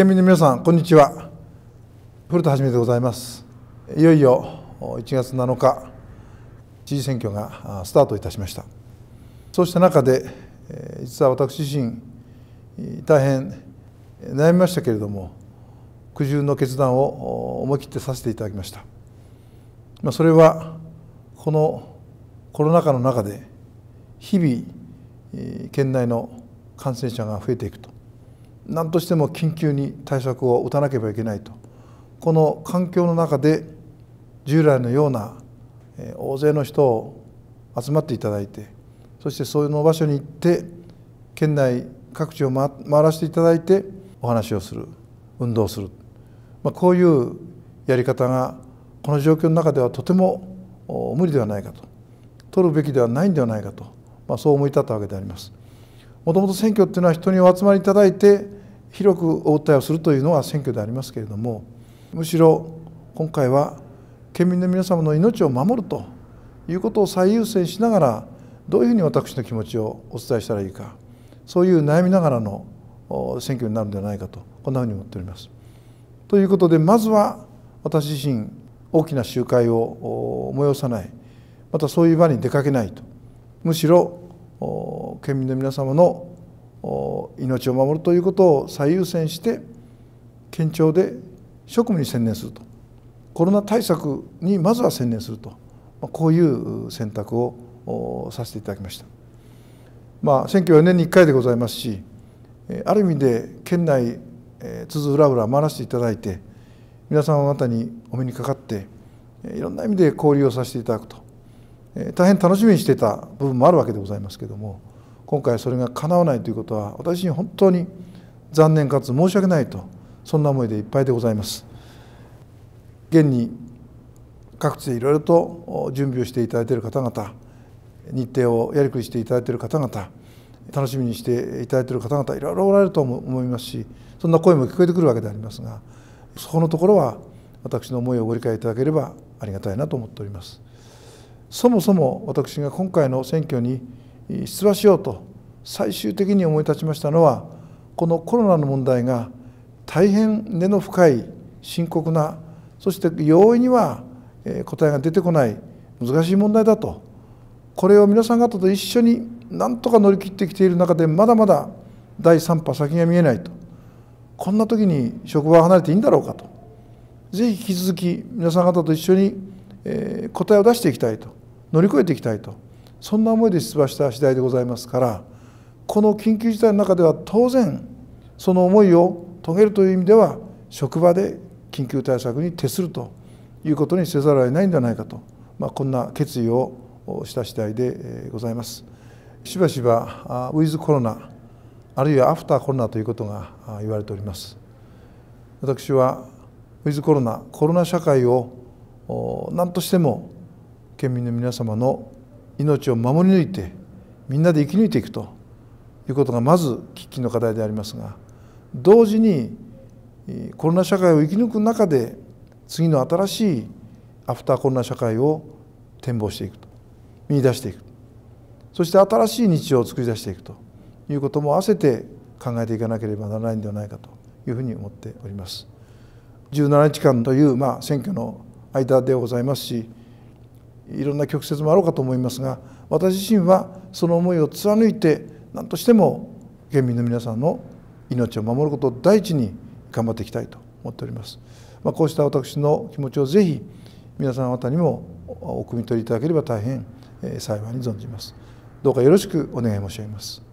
県民の皆さんこんにちは。古田はじめでございます。いよいよ1月7日知事選挙がスタートいたしました。そうした中で実は私自身大変悩みましたけれども苦渋の決断を思い切ってさせていただきました。まあそれはこのコロナ禍の中で日々県内の感染者が増えていくと。何としても緊急に対策を打たなければいけないと。この環境の中で従来のような大勢の人を集まっていただいてそしてそういう場所に行って県内各地を回らせていただいてお話をする運動する、まあ、こういうやり方がこの状況の中ではとても無理ではないかと。取るべきではないんではないかと、まあ、そう思い立ったわけであります。もともと選挙っていうのは人にお集まりいただいて広くお訴えをするというのが選挙でありますけれどもむしろ今回は県民の皆様の命を守るということを最優先しながらどういうふうに私の気持ちをお伝えしたらいいかそういう悩みながらの選挙になるんではないかとこんなふうに思っております。ということでまずは私自身大きな集会を催さないまたそういう場に出かけないとむしろ県民の皆様の命を守るということを最優先して県庁で職務に専念すると。コロナ対策にまずは専念すると。こういう選択をさせていただきました。まあ、選挙は年に1回でございますしある意味で県内つづうらうら回らせていただいて皆様方にお目にかかっていろんな意味で交流をさせていただくと。大変楽しみにしていた部分もあるわけでございますけども今回それが叶わないということは私に本当に残念かつ申し訳ないとそんな思いでいっぱいでございます。現に各地でいろいろと準備をしていただいている方々日程をやりくりしていただいている方々楽しみにしていただいている方々いろいろおられると思いますしそんな声も聞こえてくるわけでありますがそこのところは私の思いをご理解いただければありがたいなと思っております。そもそも私が今回の選挙に出馬しようと最終的に思い立ちましたのはこのコロナの問題が大変根の深い深刻なそして容易には答えが出てこない難しい問題だとこれを皆さん方と一緒になんとか乗り切ってきている中でまだまだ第3波先が見えないとこんな時に職場を離れていいんだろうかとぜひ引き続き皆さん方と一緒に答えを出していきたいと乗り越えていきたいとそんな思いで出馬した次第でございますからこの緊急事態の中では当然その思いを遂げるという意味では職場で緊急対策に徹するということにせざるを得ないんではないかと、まあ、こんな決意をした次第でございます。しばしばウィズコロナあるいはアフターコロナということが言われております。私はウィズコロナコロナ社会を何としても県民の皆様の命を守り抜いてみんなで生き抜いていくということがまず喫緊の課題でありますが同時にコロナ社会を生き抜く中で次の新しいアフターコロナ社会を展望していくと見出していくそして新しい日常を作り出していくということも合わせて考えていかなければならないんではないかというふうに思っております。17日間という、まあ、選挙の間でございますしいろんな曲折もあろうかと思いますが私自身はその思いを貫いて何としても県民の皆さんの命を守ることを第一に頑張っていきたいと思っております。まあ、こうした私の気持ちをぜひ皆さん方にもお汲み取りいただければ大変幸いに存じます。どうかよろしくお願い申し上げます。